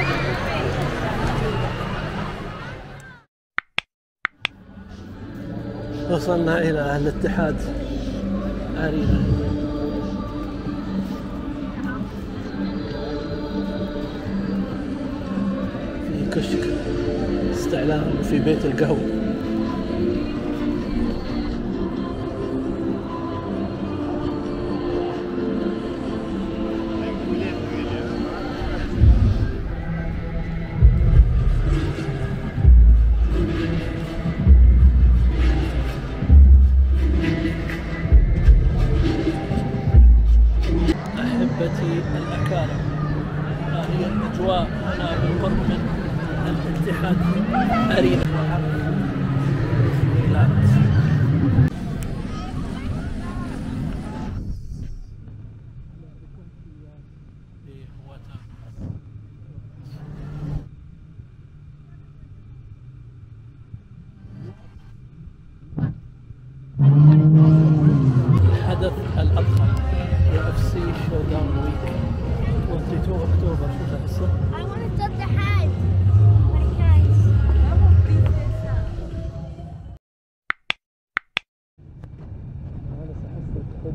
وصلنا إلى الاتحاد. أرينا. في كشك استعلام في بيت القهوة.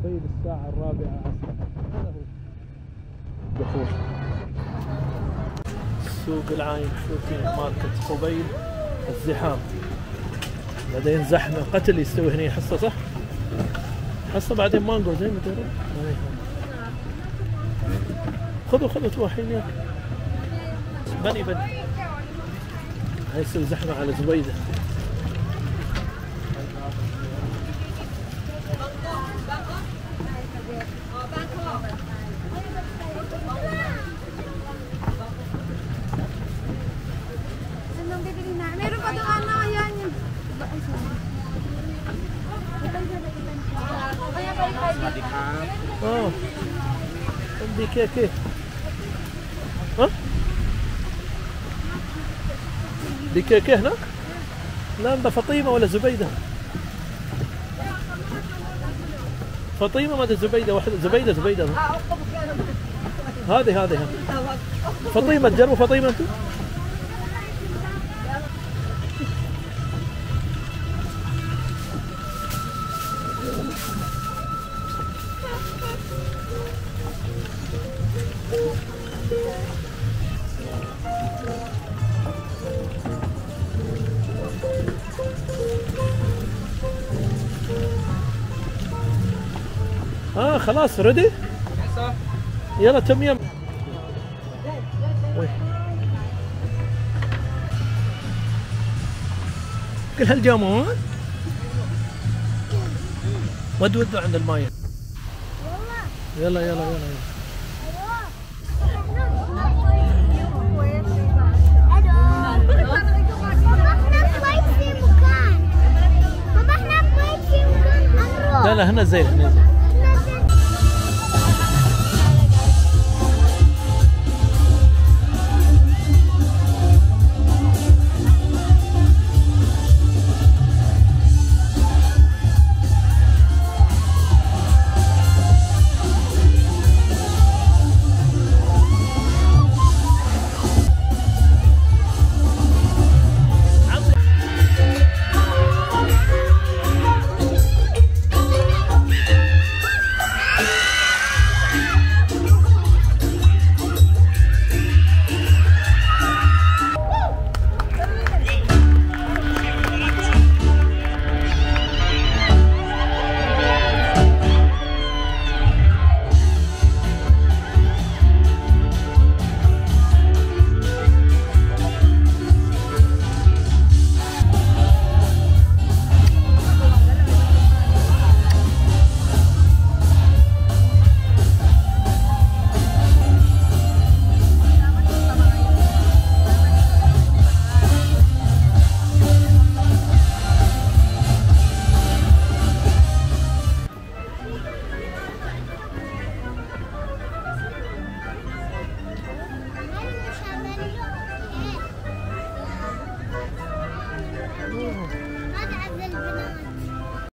قبيل الساعة الرابعة عصرا هذا هو. دخول. سوق العايم شوتينج ماركت قبيل الزحام. بعدين زحمة. قتل يستوي هنا حصة صح؟ حصة بعدين مانجو زي ما تقول؟ خذوا خذوا توحين يا بني بني. هاي يصير زحمة على زبيدة. آه عندي كيكه ها دي كيكه هناك لا ده فطيمه ولا زبيدة؟ فطيمه ما أدري زبيدة واحدة زبيدة زبيدة. هذه هذه. فطيمه تجربوا فطيمه أنتم آه خلاص ريدي يلا تميم وي. كل هالجامون ود ودوا عند الماية. يلا يلا يلا, يلا. لا لا هنا زين هنا زين.